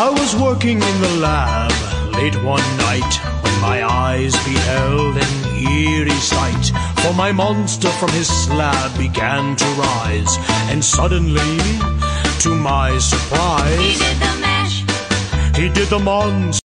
I was working in the lab late one night when my eyes beheld an eerie sight. For my monster from his slab began to rise, and suddenly, to my surprise, He did the mash. he did the monster.